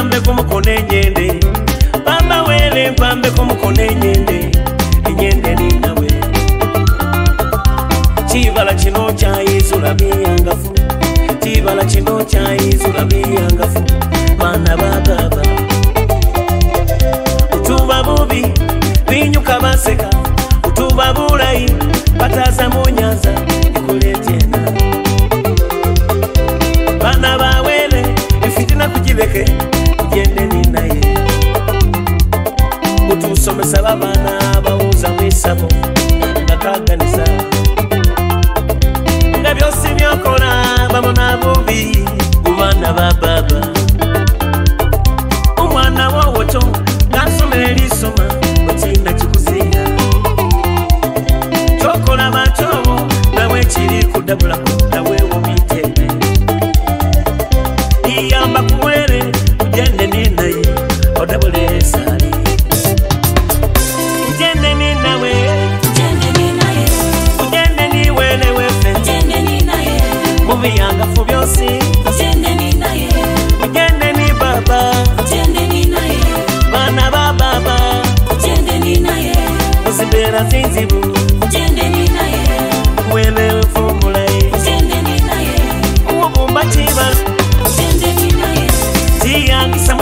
empambe kumukono enyende pamba wele empambe kumukono enyende enyende ninawe kibala kino kyayizula biyangafu kibala kino kyayizula biyangafu baana ba baba utuba bubi binyuka baseka utuba bulayi batazamuny okusomesa babaana bawuuza mu isabo nga kaganiza nga byosi byokola babona bubi ku baana ba baaba omwana wowoto ngaasomera erisoma okirina kikuzinga kyokola baatyobo nabwe kiri kudabula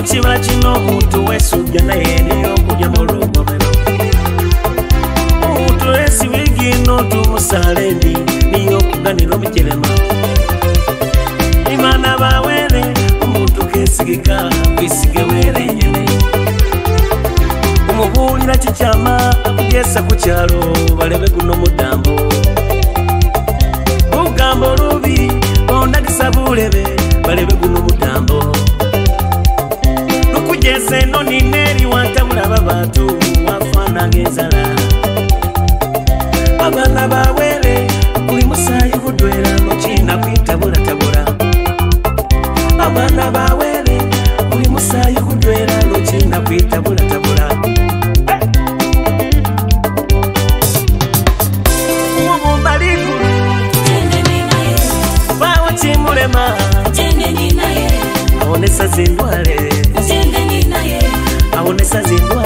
okusibala kino omuntu wesubya naye neyokulya mulugomero omuntu wesibigino tumusala endi niyokuganira omujerema imana bawere omuntu kesigika kwisige were enyene omubulira kikyama akugesa ku kyalo balebe guno mudambo ugambo olubi onagisa bulebe balebe guno seno nineri watamulava vatu wafana ngenzala avana vawele kuli musayi kudwela ochina kwitabula tabula avana vawele kuli musayi kudwela ochina kwitabula tabula Nessas indo além fazer voar.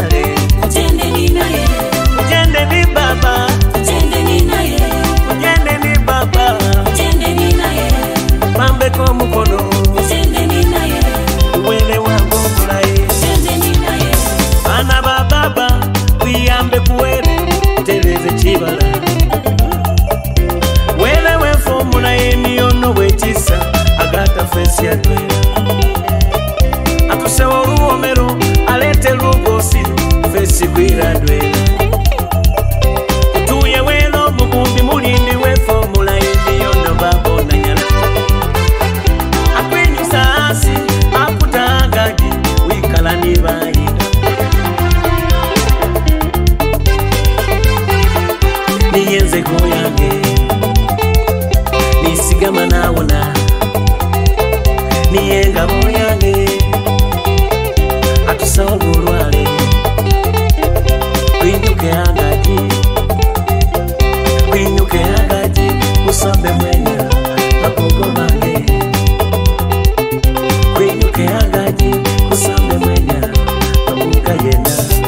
kayena